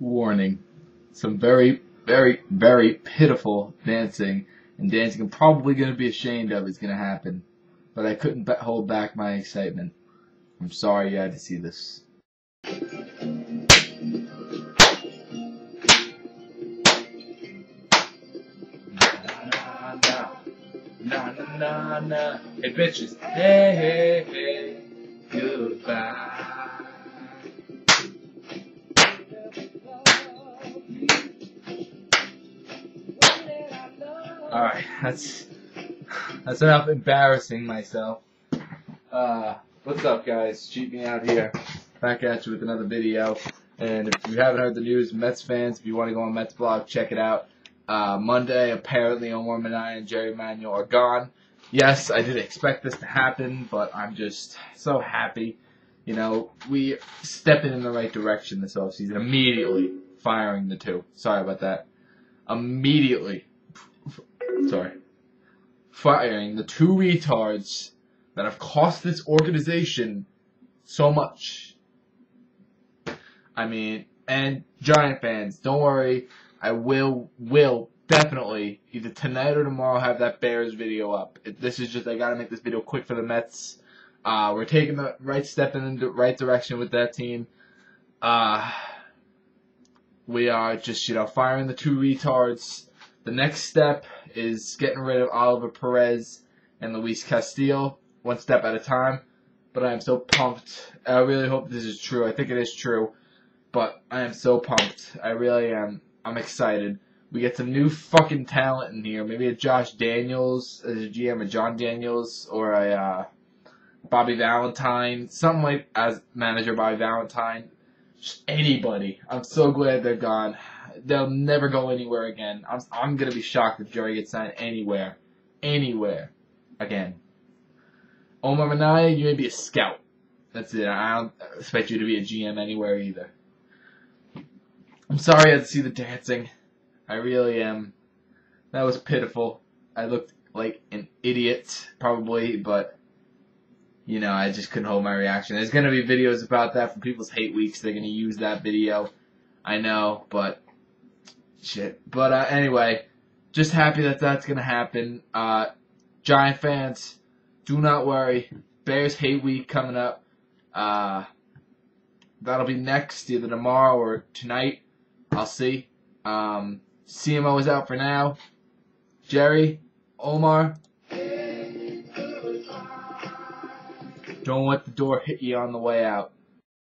warning. Some very, very, very pitiful dancing, and dancing I'm probably going to be ashamed of is going to happen. But I couldn't hold back my excitement. I'm sorry you had to see this. Na, na, na. Hey bitches, hey, hey, hey, goodbye. Alright, that's that's enough embarrassing myself. Uh, what's up guys? Cheat me out here. Back at you with another video. And if you haven't heard the news, Mets fans, if you want to go on Mets blog, check it out. Uh, Monday, apparently Omar Minaya and Jerry Manuel are gone. Yes, I did expect this to happen, but I'm just so happy. You know, we stepping in the right direction this offseason. Immediately firing the two. Sorry about that. Immediately sorry, firing the two retards that have cost this organization so much. I mean, and Giant fans, don't worry, I will, will definitely either tonight or tomorrow have that Bears video up. This is just I gotta make this video quick for the Mets. Uh, we're taking the right step in the right direction with that team. Uh, we are just you know firing the two retards. The next step is getting rid of Oliver Perez and Luis Castillo, one step at a time. But I am so pumped. I really hope this is true. I think it is true. But I am so pumped. I really am. I'm excited. We get some new fucking talent in here. Maybe a Josh Daniels as a GM, a Jon Daniels, or a uh, Bobby Valentine. Something like as manager Bobby Valentine. Anybody. I'm so glad they're gone they'll never go anywhere again. I'm I'm gonna be shocked if Jerry gets signed anywhere, anywhere, again. Omar Minaya, you may be a scout. That's it. I don't expect you to be a GM anywhere either. I'm sorry I had to see the dancing. I really am. That was pitiful. I looked like an idiot, probably, but you know, I just couldn't hold my reaction. There's gonna be videos about that from people's hate weeks. They're gonna use that video. I know, but shit. But uh, anyway, just happy that that's gonna happen. Uh, Giant fans, do not worry. Bears hate week coming up. Uh, that'll be next, either tomorrow or tonight. I'll see. Um, CMO is out for now. Jerry, Omar. Don't let the door hit you on the way out.